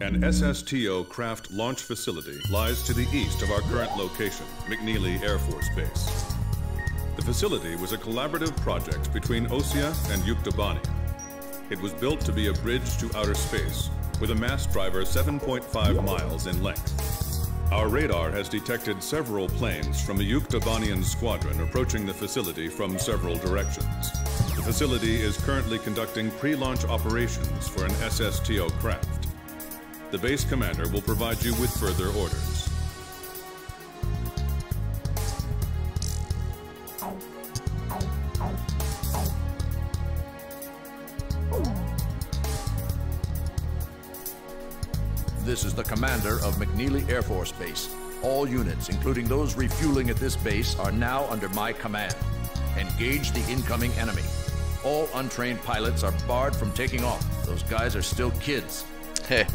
An SSTO craft launch facility lies to the east of our current location, McNeely Air Force Base. The facility was a collaborative project between OSEA and Yuktobania. It was built to be a bridge to outer space with a mass driver 7.5 miles in length. Our radar has detected several planes from a Yuktobanian squadron approaching the facility from several directions. The facility is currently conducting pre-launch operations for an SSTO craft. The base commander will provide you with further orders. This is the commander of McNeely Air Force Base. All units, including those refueling at this base, are now under my command. Engage the incoming enemy. All untrained pilots are barred from taking off. Those guys are still kids. Hey.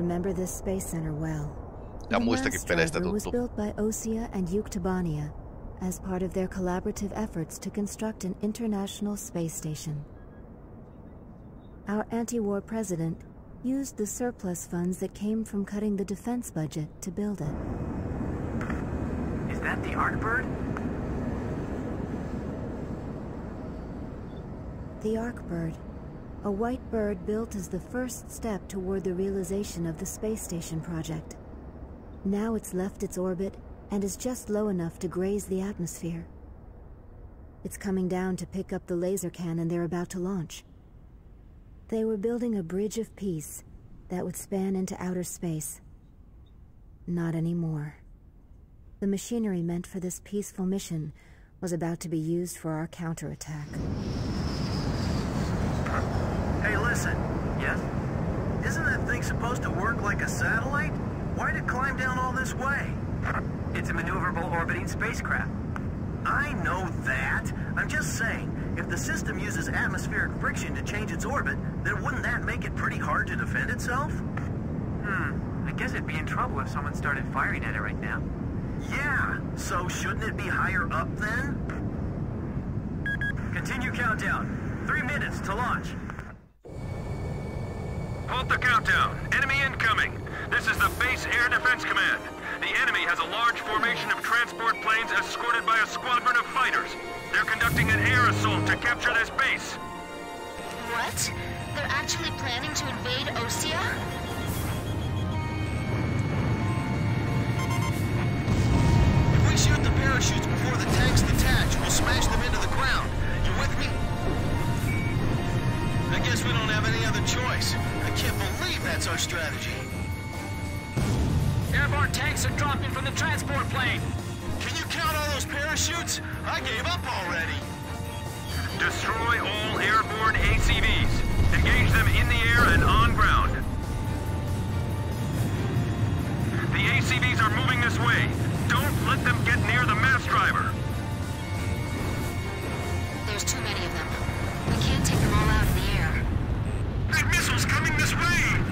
Remember this space center well. Ja muistakin peleistä tuttu. was built by Osea and Yuktobania as part of their collaborative efforts to construct an international space station. Our anti-war president used the surplus funds that came from cutting the defense budget to build it. Is that the Arkbird? The Arkbird a white bird built as the first step toward the realization of the space station project. Now it's left its orbit and is just low enough to graze the atmosphere. It's coming down to pick up the laser cannon they're about to launch. They were building a bridge of peace that would span into outer space. Not anymore. The machinery meant for this peaceful mission was about to be used for our counterattack. Listen. Yes? Isn't that thing supposed to work like a satellite? Why'd it climb down all this way? It's a maneuverable orbiting spacecraft. I know that. I'm just saying, if the system uses atmospheric friction to change its orbit, then wouldn't that make it pretty hard to defend itself? Hmm, I guess it'd be in trouble if someone started firing at it right now. Yeah, so shouldn't it be higher up then? Continue countdown. Three minutes to launch. Halt the countdown. Enemy incoming. This is the Base Air Defense Command. The enemy has a large formation of transport planes escorted by a squadron of fighters. They're conducting an air assault to capture this base. What? They're actually planning to invade Osea? If we shoot the parachutes before the tanks detach, we'll smash them into the ground. You with me? I guess we don't have any other choice. Can't believe that's our strategy. Airborne tanks are dropping from the transport plane. Can you count all those parachutes? I gave up already. Destroy all airborne ACVs. Engage them in the air and on ground. The ACVs are moving this way. Don't let them get near the mass driver. This way!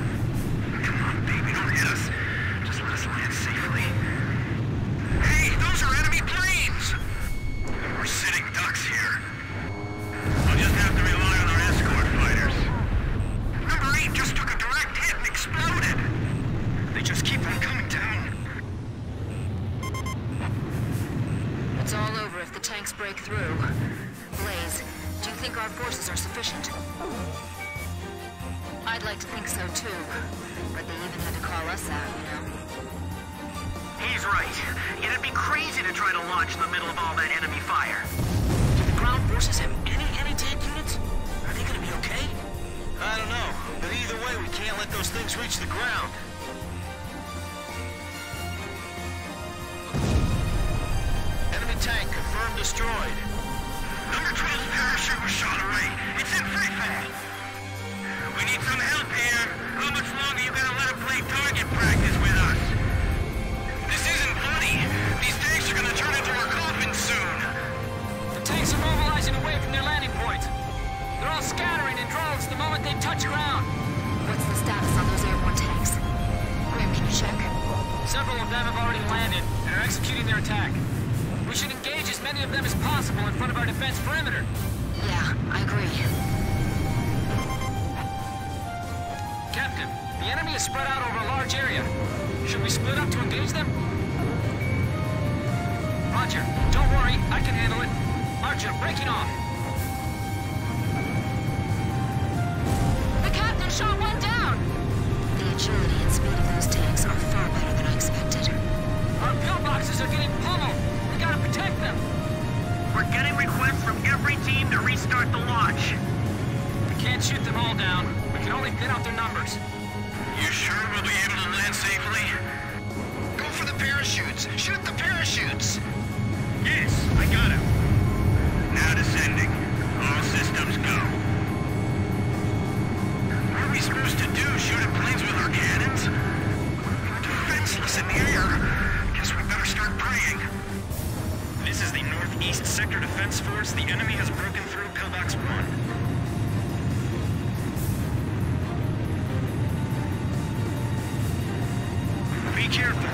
Careful.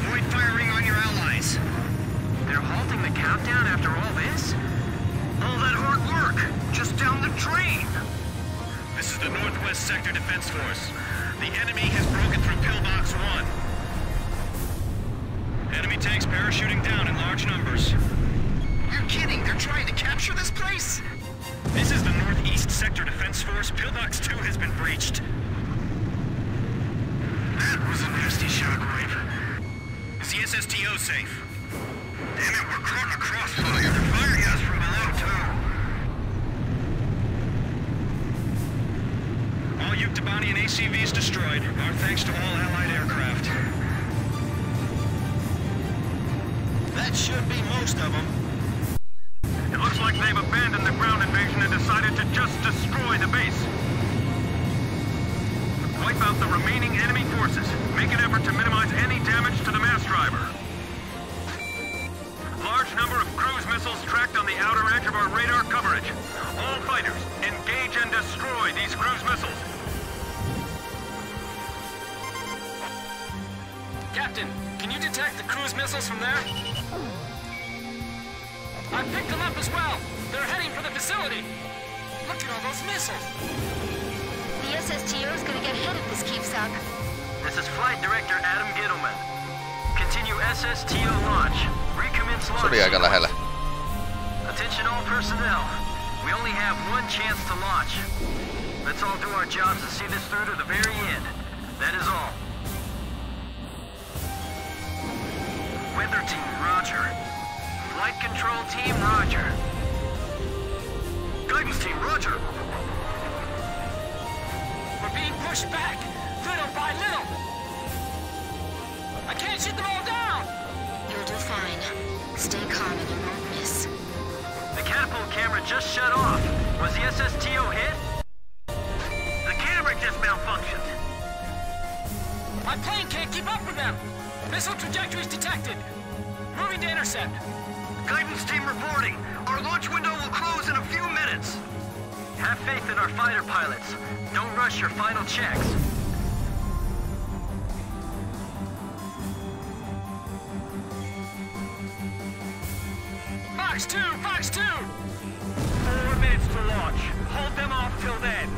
Avoid firing on your allies. They're halting the countdown after all this? All that hard work, just down the drain. This is the Northwest Sector Defense Force. The enemy has broken through Pillbox 1. Enemy tanks parachuting down in large numbers. You're kidding. They're trying to capture this place? This is the Northeast Sector Defense Force. Pillbox 2 has been breached. Was a nasty shockwave. Is the SSTO safe? Damn it, we're caught in a crossfire. They're firing us from below, too. All Yuktobani and ACVs destroyed. Our thanks to all Allied aircraft. That should be most of them. It looks like they've abandoned the ground invasion and decided to just destroy the base. Out the remaining enemy forces. Make an effort to minimize any damage to the mass driver. Large number of cruise missiles tracked on the outer edge of our radar coverage. All fighters, engage and destroy these cruise missiles. Captain, can you detect the cruise missiles from there? I picked them up as well. They're heading for the facility. Look at all those missiles. The SSTO is gonna get hit if this keeps up. This is Flight Director Adam Gittleman. Continue SSTO launch. Recommence Se launch. oli aika lähellä. Attention all personnel. We only have one chance to launch. Let's all do our jobs and see this through to the very end. That is all. Weather team, roger. Flight control team, roger. Guidance team, roger. We're being pushed back, little by little. I can't shoot them all down. You'll do fine. Stay calm and you won't miss. The catapult camera just shut off. Was the SSTO hit? The camera just malfunctioned. My plane can't keep up with them. Missile trajectories detected. Moving to intercept. Guidance team reporting. Our launch window will close in a few minutes. Have faith in our fighter pilots. Don't rush your final checks. Fox 2, Fox 2! Four minutes to launch. Hold them off till then.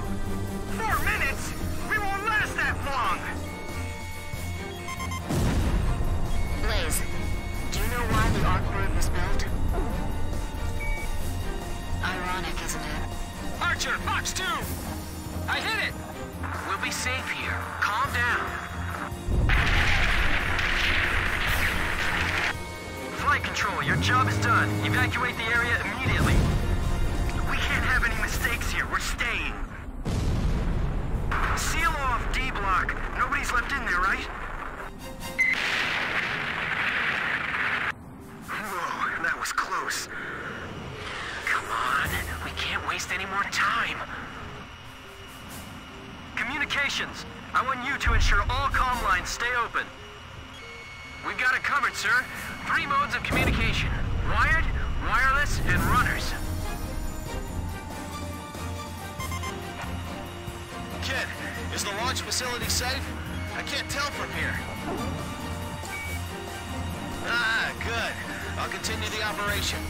Four minutes? We won't last that long. Blaze, do you know why the Arkbird was built? Ironic, isn't it? Archer, Fox 2! I hit it! We'll be safe here. Calm down. Flight control, your job is done. Evacuate the area immediately. We can't have any mistakes here. We're staying. Seal off D block. Nobody's left in there, right? Operation.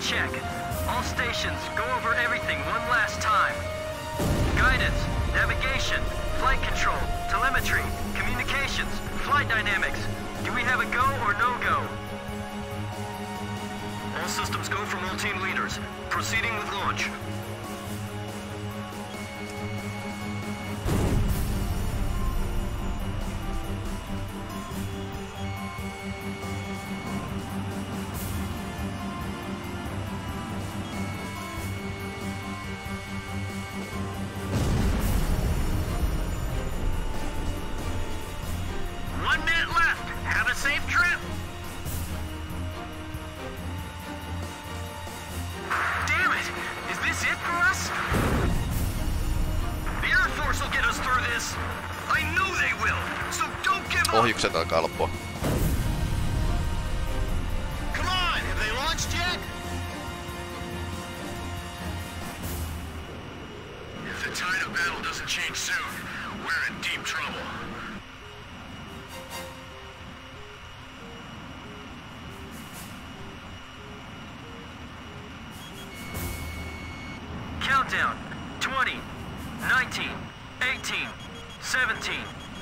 Check. All stations, go over everything one last time. Guidance, navigation, flight control, telemetry, communications, flight dynamics. Do we have a go or no-go? All systems go from all team leaders. Proceeding with launch.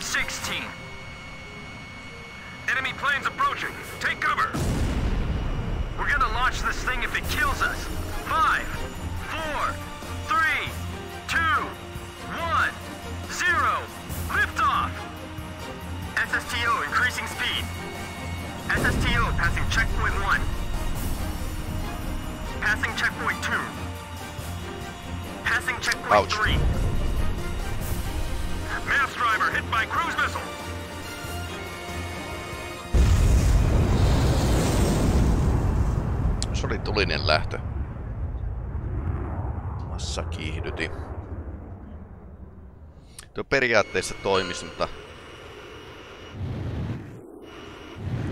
16. Enemy planes approaching. Take cover. We're gonna launch this thing if it kills us. Five, four, three, two, one, zero. Liftoff. SSTO increasing speed. SSTO passing checkpoint one. Passing checkpoint two. Passing checkpoint Ouch. three. Driver hit by cruise missile. Se oli tulinen lähtö. Massa kiihdytin. Tuo periaatteessa toimisi, mutta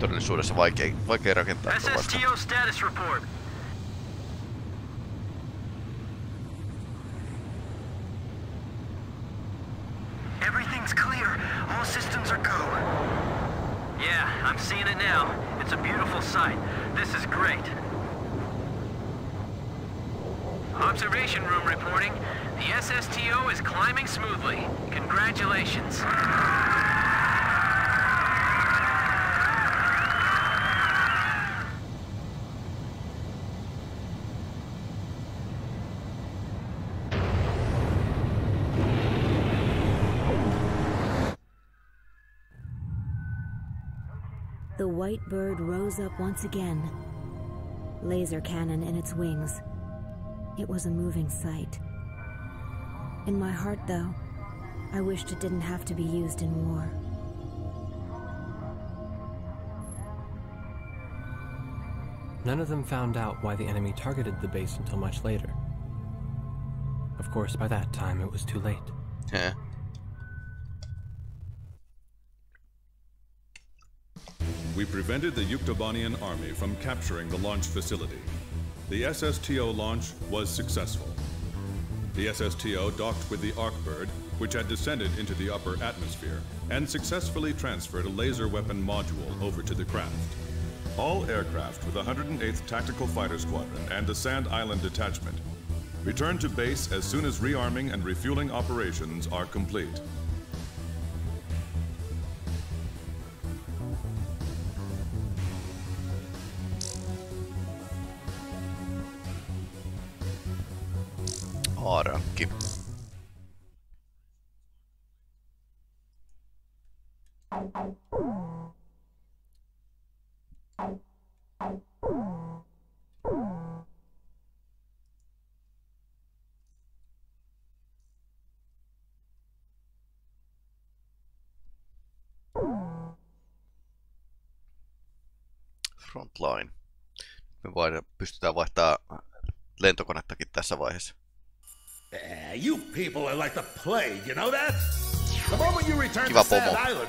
todellisuudessa vaikea, vaikea rakentaa. SSTO status report. White bird rose up once again. Laser cannon in its wings. It was a moving sight. In my heart, though, I wished it didn't have to be used in war. None of them found out why the enemy targeted the base until much later. Of course, by that time it was too late. Yeah. We prevented the Yuktobanian army from capturing the launch facility. The SSTO launch was successful. The SSTO docked with the Arkbird, which had descended into the upper atmosphere, and successfully transferred a laser weapon module over to the craft. All aircraft with the 108th Tactical Fighter Squadron and the Sand Island Detachment Return to base as soon as rearming and refueling operations are complete. Frontline. Me voidaan, pystytään vaihtaa lentokonettakin tässä vaiheessa. Eh, you people are like the plague, you know that? The moment you return Kiva to Sand. Island,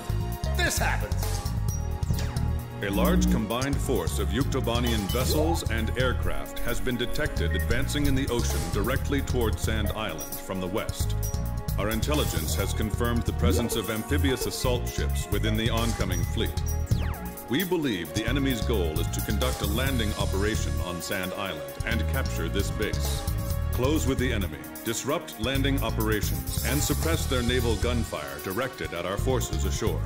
this happens. A large combined force of Yuktobanian vessels and aircraft has been detected advancing in the ocean directly toward Sand Island from the west. Our intelligence has confirmed the presence of amphibious assault ships within the oncoming fleet. We believe the enemy's goal is to conduct a landing operation on Sand Island and capture this base. Close with the enemy, disrupt landing operations, and suppress their naval gunfire directed at our forces ashore.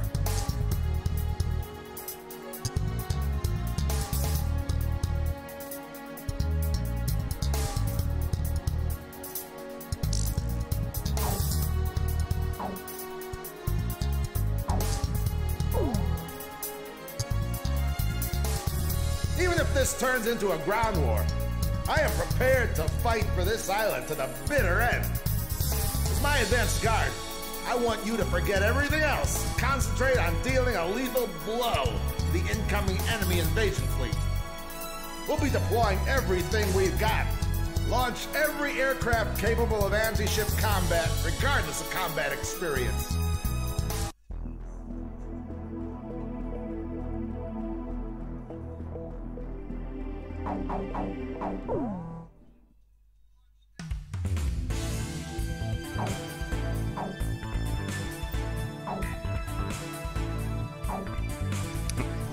Into a ground war, I am prepared to fight for this island to the bitter end. As my advanced guard, I want you to forget everything else. Concentrate on dealing a lethal blow to the incoming enemy invasion fleet. We'll be deploying everything we've got. Launch every aircraft capable of anti-ship combat, regardless of combat experience.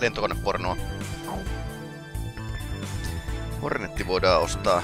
Lentokonepornoa. Hornetti voidaan ostaa.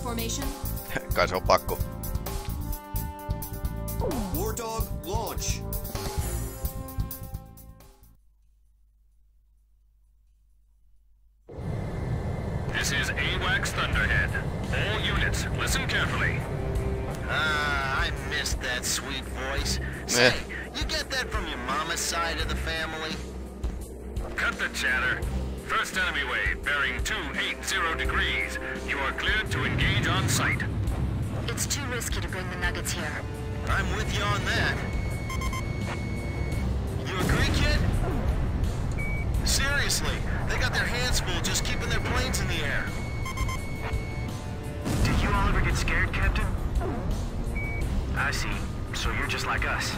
Formation? To engage on sight. It's too risky to bring the Nuggets here. I'm with you on that. You agree, kid? Seriously, they got their hands full just keeping their planes in the air. Did you all ever get scared, Captain? I see. So you're just like us.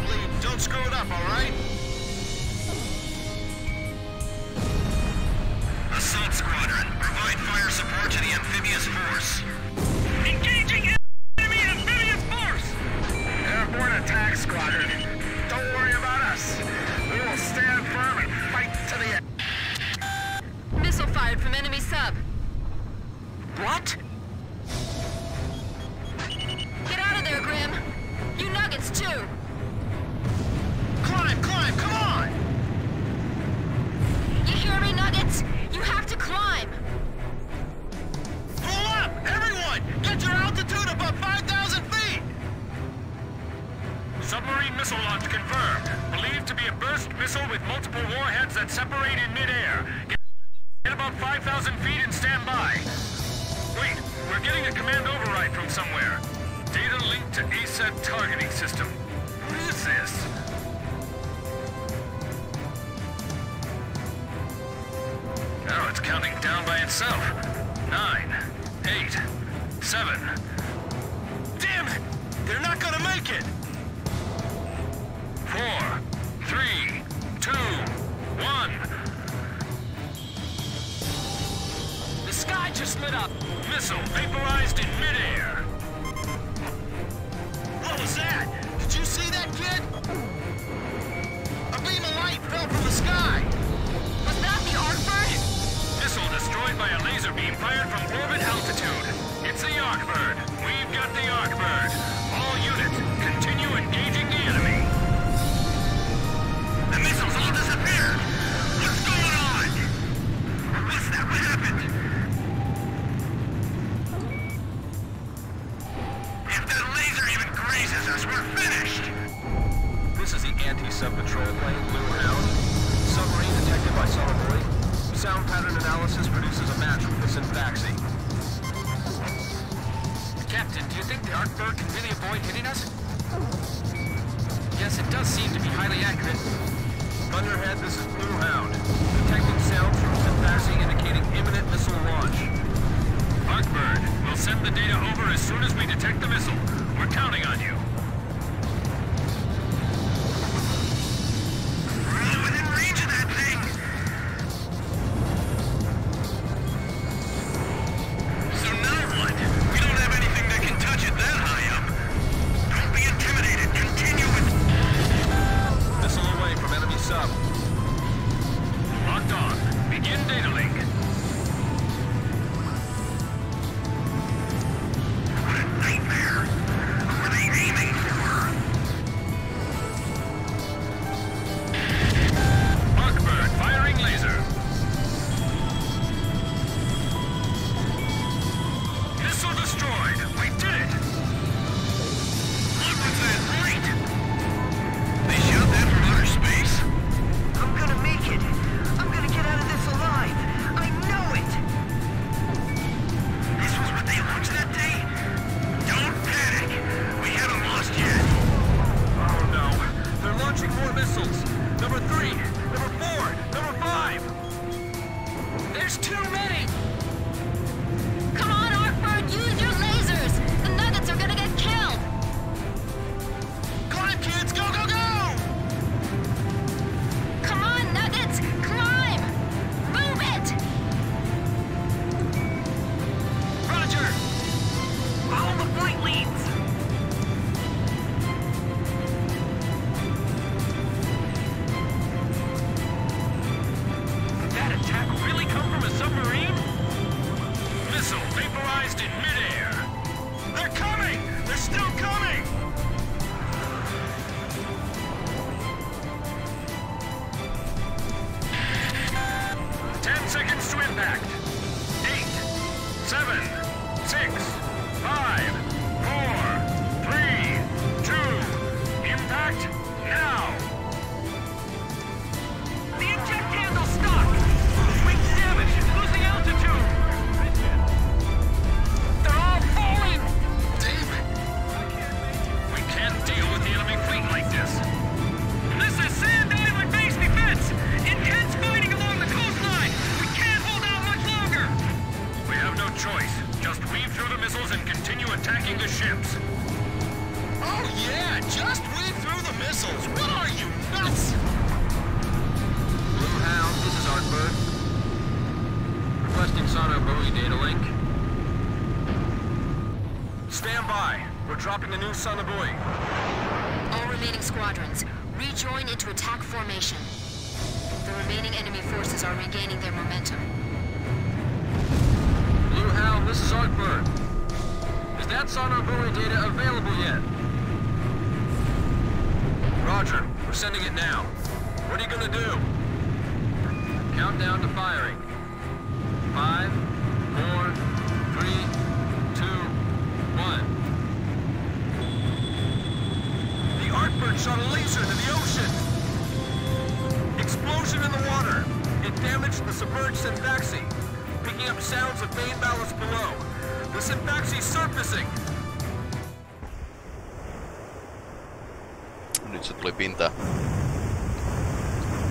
lightly. Don't screw it up, all right? Assault Squadron, provide fire support to the amphibious force. Engaging enemy amphibious force! Airborne Attack Squadron, don't worry about us. We will stand firm and fight to the end. Missile fired from enemy sub. What? confirmed. Believed to be a burst missile with multiple warheads that separate in midair. Get about 5,000 feet and stand by. Wait, we're getting a command override from somewhere. Data linked to ASAT targeting system. What is this? Now it's counting down by itself. Nine, eight, seven. Damn it! They're not gonna make it! missile vaporized in midair. What was that? Did you see that, kid? A beam of light fell from the sky. Was that the Arkbird? Missile destroyed by a laser beam fired from orbit altitude. It's the Arkbird.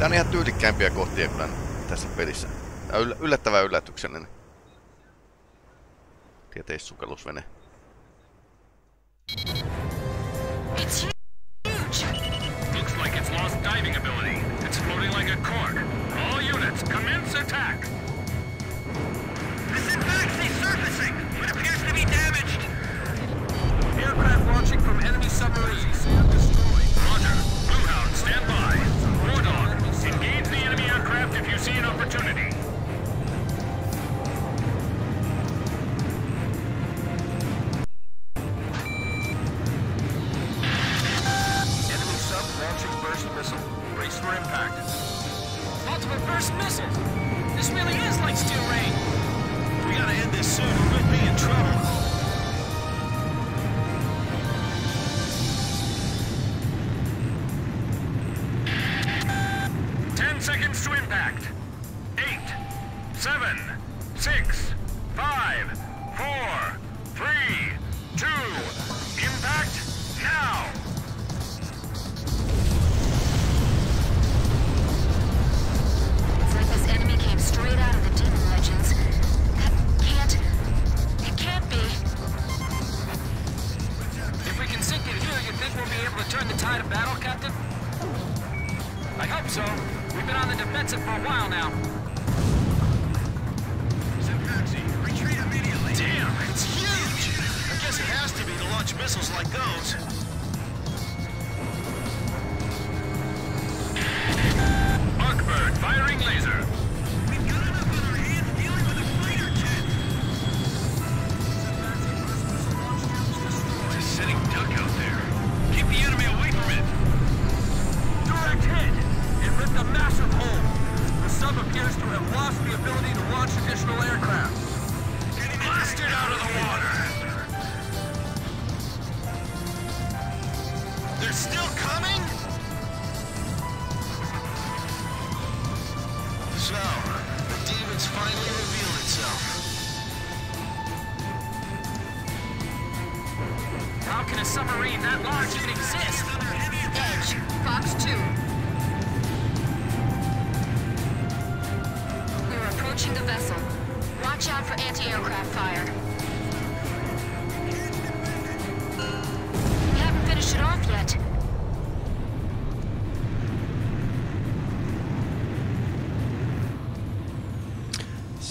Tää on ihan tyylikkäimpiä kohtia kyllä tässä pelissä. Yllättävä on yllättävän yllätyksellinen. Tieteissukellusvene.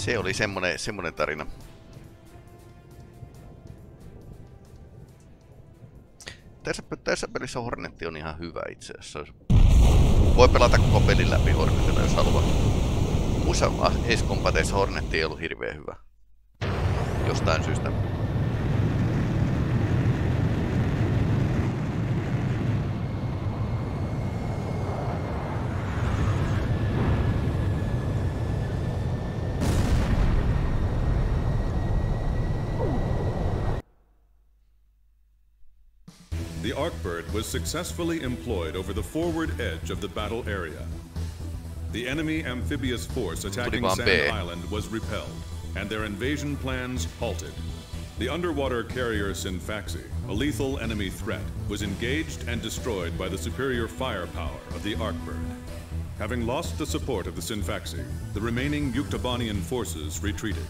Se oli semmonen, semmonen tarina. Tässä, tässä pelissä Hornetti on ihan hyvä itse asiassa. Voi pelata koko pelin läpi Hornetilla, jos haluaa. Muissa Ace Hornetti ei ollut hirveän hyvä. Jostain syystä. Arkbird was successfully employed over the forward edge of the battle area. The enemy amphibious force attacking Sand Island was repelled, and their invasion plans halted. The underwater carrier Scinfaxi, a lethal enemy threat, was engaged and destroyed by the superior firepower of the Arkbird. Having lost the support of the Scinfaxi, the remaining Yuktobanian forces retreated.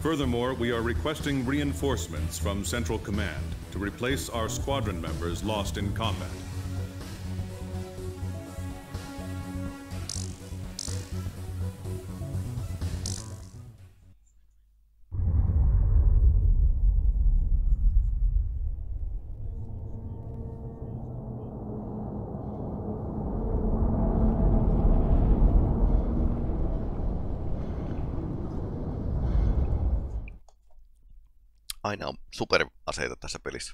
Furthermore, we are requesting reinforcements from Central Command to replace our squadron members lost in combat. Aina on superaseita tässä pelissä.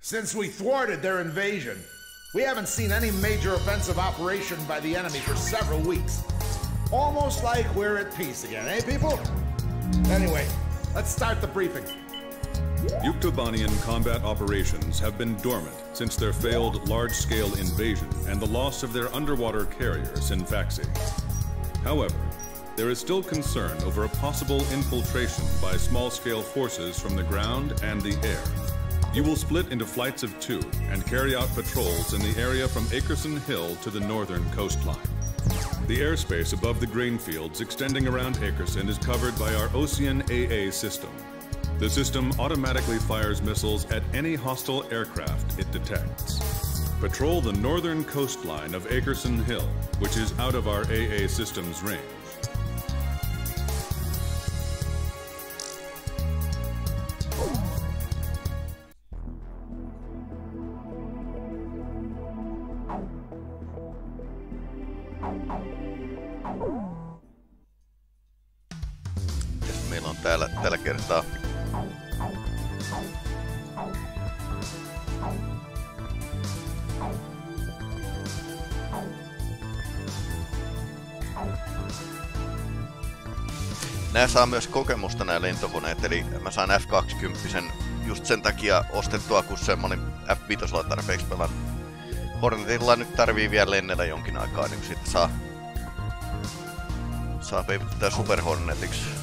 Since we thwarted their invasion, we haven't seen any major offensive operation by the enemy for several weeks. Almost like we're at peace again, eh, people? Anyway, let's start the briefing. Yuktobanian combat operations have been dormant since their failed large-scale invasion and the loss of their underwater carrier, Scinfaxi. However, there is still concern over a possible infiltration by small-scale forces from the ground and the air. You will split into flights of two and carry out patrols in the area from Akerson Hill to the northern coastline. The airspace above the grain fields extending around Akerson is covered by our Osean AA system. The system automatically fires missiles at any hostile aircraft it detects. Patrol the northern coastline of Akerson Hill, which is out of our AA system's range. Nää saa myös kokemusta nämä lentokoneet, eli mä saan F20 just sen takia ostettua, kun semmonen F5 tarpeeksi pelan. Hornetilla nyt tarvii vielä lennellä jonkin aikaa, niin sitten saa saa päivittää Super Hornetiksi.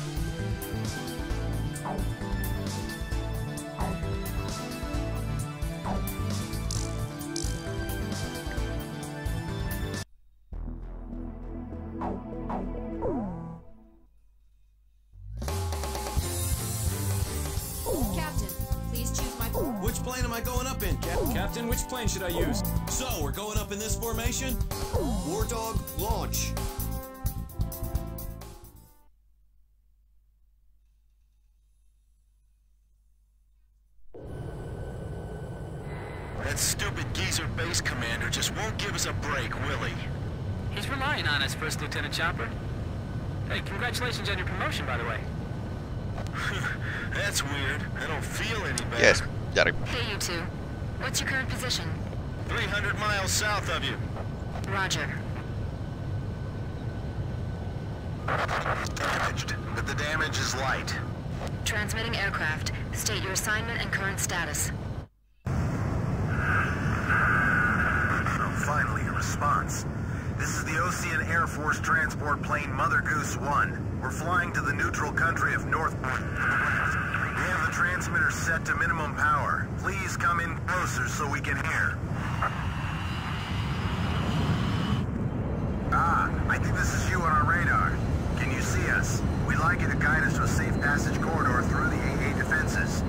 Going up in, Cap? Captain, which plane should I use? So, we're going up in this formation? Wardog, launch. That stupid geezer base commander just won't give us a break, will he? He's relying on us, First Lieutenant Chopper. Hey, congratulations on your promotion, by the way. That's weird. I don't feel any better. Yes, Jari. Hey, you two. What's your current position? 300 miles south of you. Roger. Damaged, but the damage is light. Transmitting aircraft. State your assignment and current status. Oh, finally, a response. This is the Osean Air Force transport plane Mother Goose 1. We're flying to the neutral country of North... Transmitter set to minimum power. Please come in closer so we can hear. Ah, I think this is you on our radar. Can you see us? We'd like you to guide us to a safe passage corridor through the AA defenses.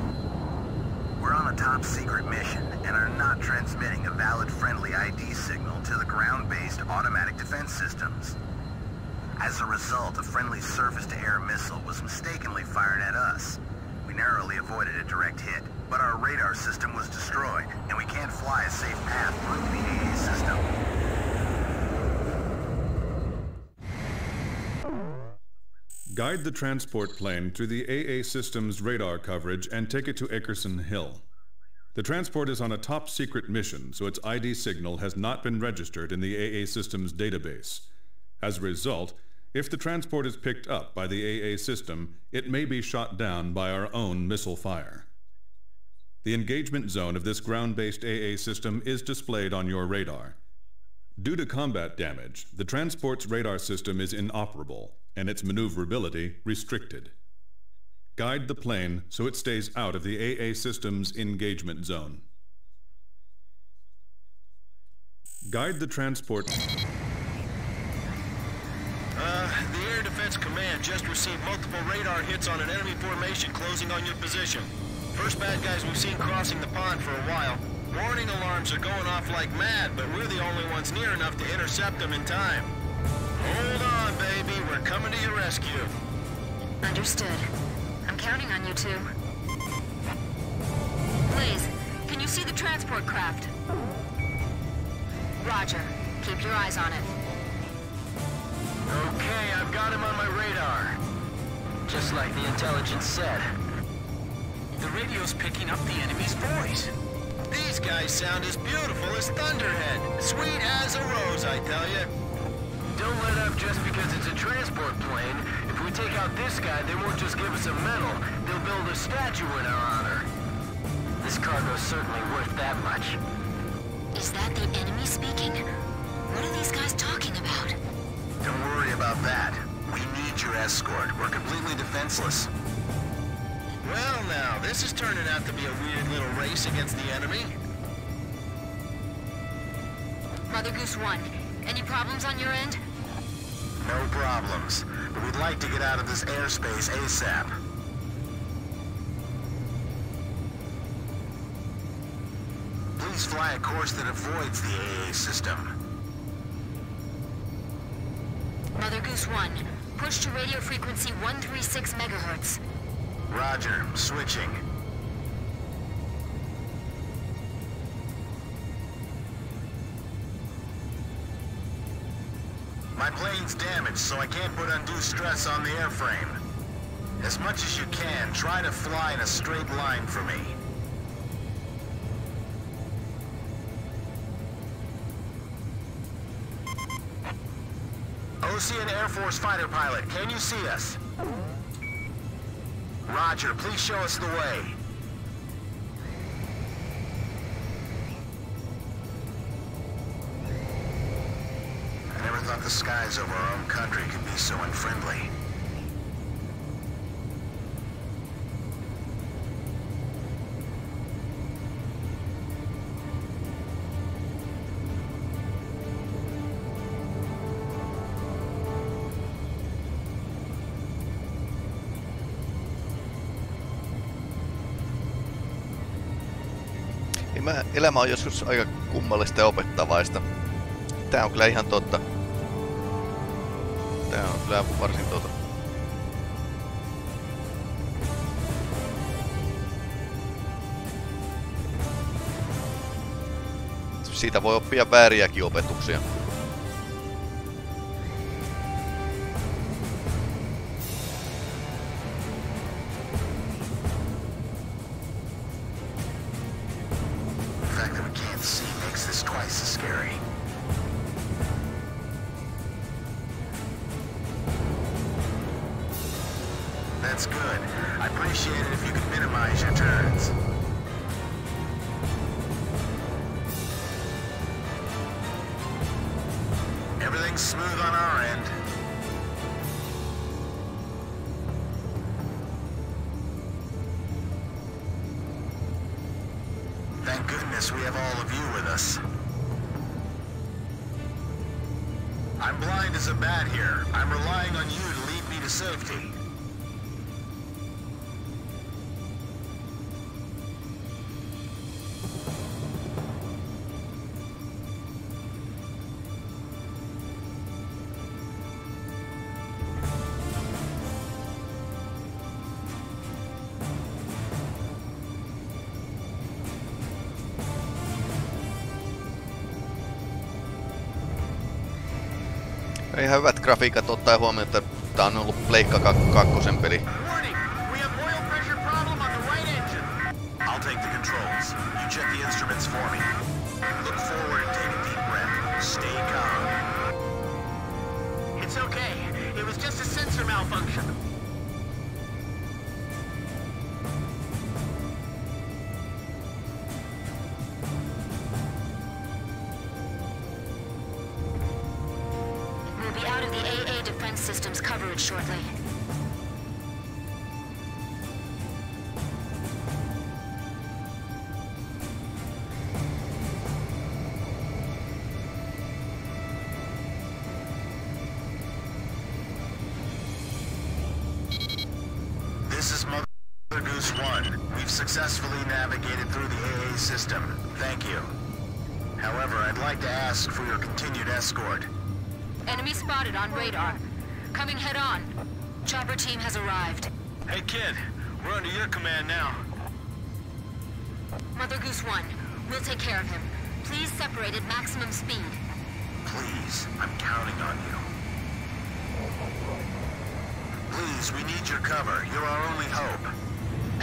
We're on a top secret mission and are not transmitting a valid friendly ID signal to the ground-based automatic defense systems. As a result, a friendly surface-to-air missile was mistakenly fired at us. We narrowly avoided a direct hit, but our radar system was destroyed, and we can't fly a safe path through the AA system. Guide the transport plane through the AA system's radar coverage and take it to Akerson Hill. The transport is on a top secret mission, so its ID signal has not been registered in the AA system's database. As a result, if the transport is picked up by the AA system, it may be shot down by our own missile fire. The engagement zone of this ground based AA system is displayed on your radar. Due to combat damage, the transport's radar system is inoperable and its maneuverability restricted. Guide the plane so it stays out of the AA system's engagement zone. Guide the transport. Uh, the Air Defense Command just received multiple radar hits on an enemy formation closing on your position. First bad guys we've seen crossing the pond for a while. Warning alarms are going off like mad, but we're the only ones near enough to intercept them in time. Hold on, baby. We're coming to your rescue. Understood. I'm counting on you two. Blaze, can you see the transport craft? Roger. Keep your eyes on it. Okay, I've got him on my radar. Just like the intelligence said. The radio's picking up the enemy's voice. These guys sound as beautiful as Thunderhead. Sweet as a rose, I tell you. Don't let up just because it's a transport plane. If we take out this guy, they won't just give us a medal. They'll build a statue in our honor. This cargo's certainly worth that much. Is that the enemy speaking? What are these guys talking about? Don't worry about that. We need your escort. We're completely defenseless. Well now, this is turning out to be a weird little race against the enemy. Mother Goose 1, any problems on your end? No problems. But we'd like to get out of this airspace ASAP. Please fly a course that avoids the AA system. Mother Goose 1, push to radio frequency 136 megahertz. Roger. Switching. My plane's damaged, so I can't put undue stress on the airframe. As much as you can, try to fly in a straight line for me. Osean Air Force fighter pilot, can you see us? Roger, please show us the way. I never thought the skies over our own country could be so unfriendly. Niin mä, elämä on joskus aika kummallista ja opettavaista. Tää on kyllä ihan totta. Tää on kyllä varsin tota. Siitä voi oppia vääriäkin opetuksia. Ihan hyvät grafiikat ottaa huomioon, että tää on ollut Pleikka 2 peli.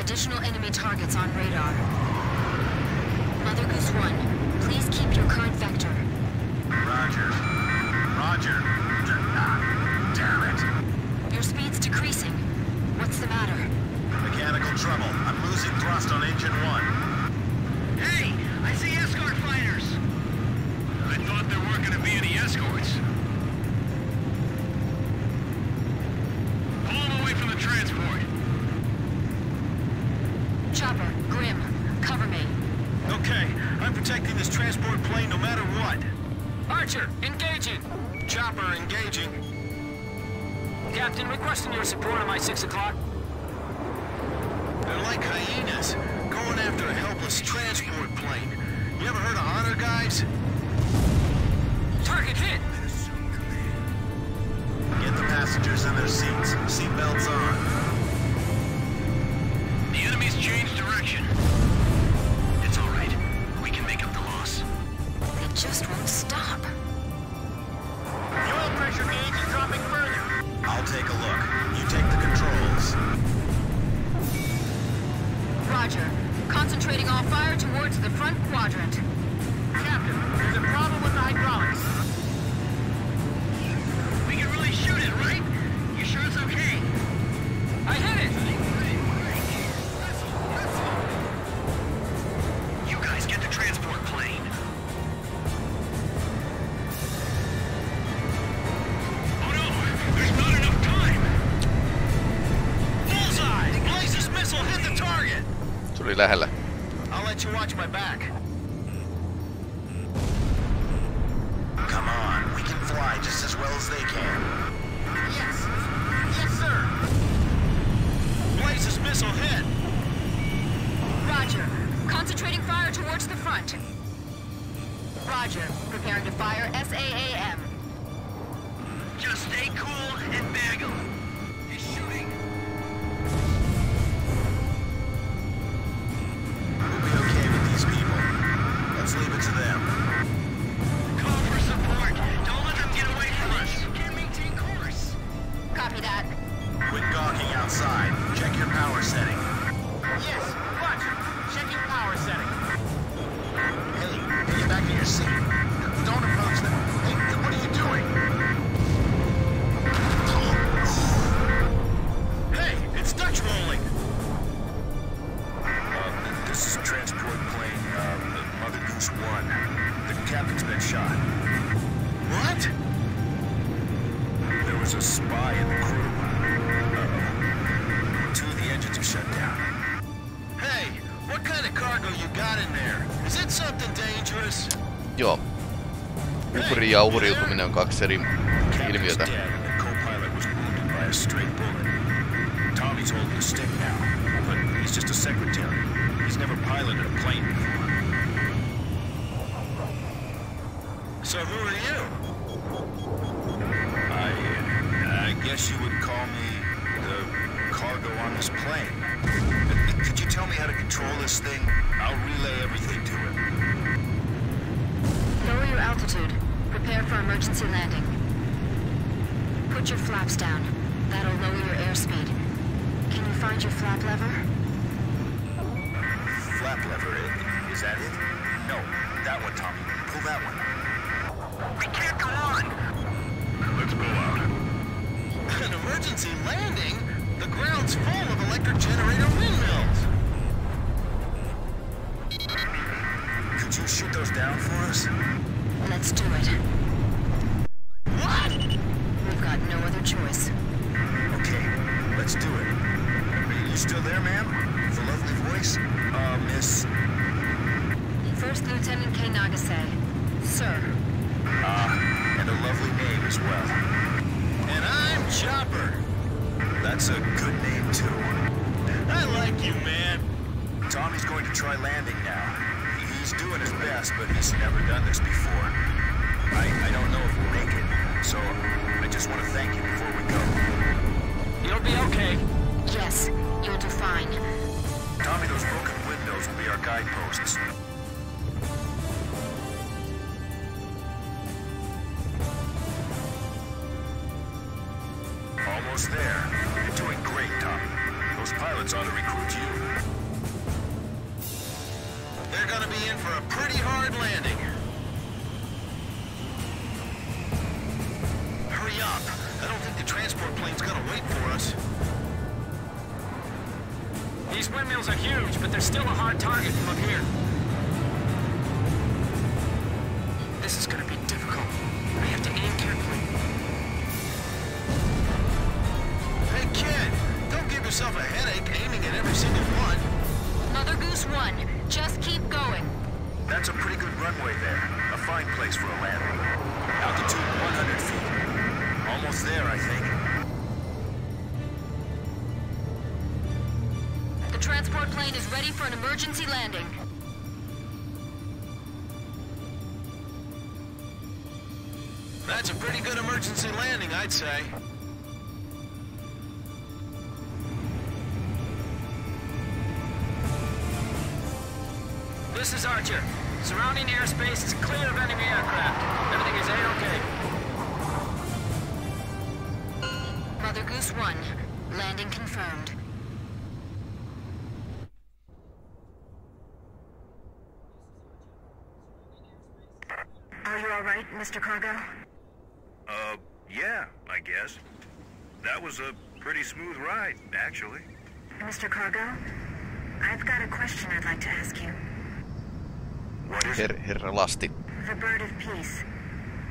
Additional enemy targets on radar. Mother Goose 1, please keep your current vector. Roger. Roger. Damn it. Your speed's decreasing. What's the matter? Mechanical trouble. I'm losing thrust on Engine 1. Hey! I see escort fighters! I thought there weren't gonna be any escorts. tuli lähellä. I'll let you watch my back. ja auriutuminen on kaksi eri ilmiötä. Tommy's holding a stick now, but he's just a secretary. He's never piloted a plane before. your flaps down. That'll lower your airspeed. Can you find your flap lever? Flap lever, eh? is that it? No, that one, Tommy. Pull that one. Our guideposts. Almost there. You're doing great, Tommy. Those pilots ought to recruit you. They're gonna be in for a pretty hard landing. Still a hard target from up here. Right, Mr. Cargo? Uh, yeah, I guess. That was a pretty smooth ride, actually. Mr. Cargo, I've got a question I'd like to ask you. What is Her, herra lasti. The Bird of Peace.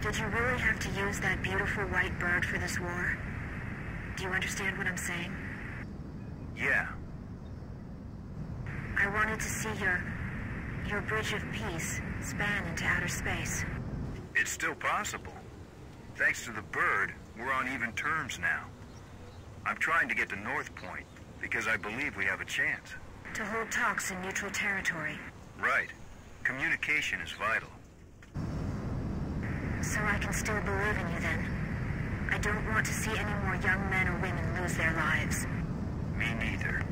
Did you really have to use that beautiful white bird for this war? Do you understand what I'm saying? Yeah. I wanted to see your... your Bridge of Peace span into outer space. It's still possible. Thanks to the bird, we're on even terms now. I'm trying to get to North Point because I believe we have a chance. To hold talks in neutral territory. Right. Communication is vital. So I can still believe in you then. I don't want to see any more young men or women lose their lives. Me neither.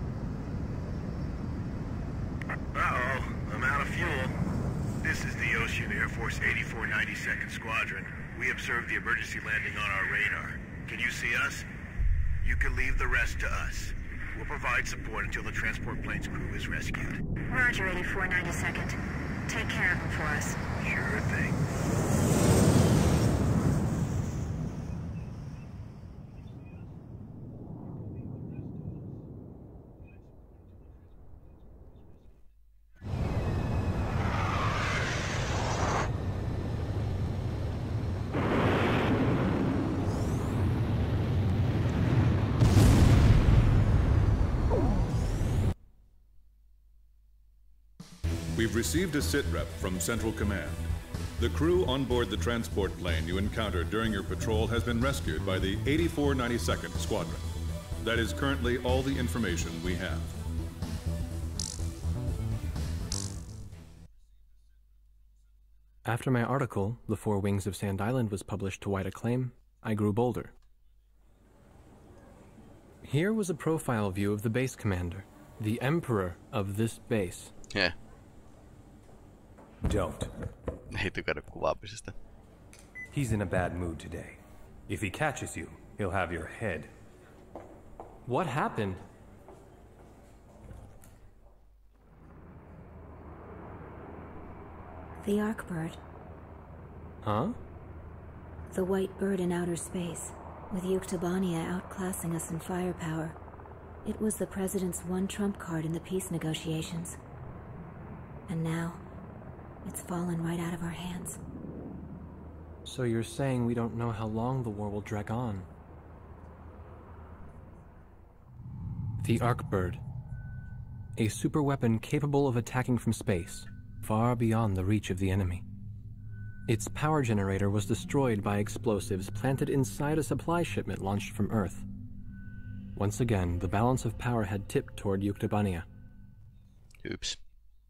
Uh-oh, I'm out of fuel. The Air Force 8492nd Squadron. We observed the emergency landing on our radar. Can you see us? You can leave the rest to us. We'll provide support until the transport plane's crew is rescued. Roger, 8492nd. Take care of them for us. Sure thing. We've received a sitrep from Central Command. The crew on board the transport plane you encountered during your patrol has been rescued by the 8492nd Squadron. That is currently all the information we have. After my article, The Four Wings of Sand Island, was published to wide acclaim, I grew bolder. Here was a profile view of the base commander, the emperor of this base. Yeah. Don't. Ei tykännyt kuvaamisesta. He's in a bad mood today. If he catches you, he'll have your head. What happened? The Arkbird. Huh? The white bird in outer space, with Yuktobania outclassing us in firepower. It was the President's one trump card in the peace negotiations. And now, it's fallen right out of our hands. So you're saying we don't know how long the war will drag on? The Arkbird. A superweapon capable of attacking from space, far beyond the reach of the enemy. Its power generator was destroyed by explosives planted inside a supply shipment launched from Earth. Once again, the balance of power had tipped toward Yuktobania. Oops.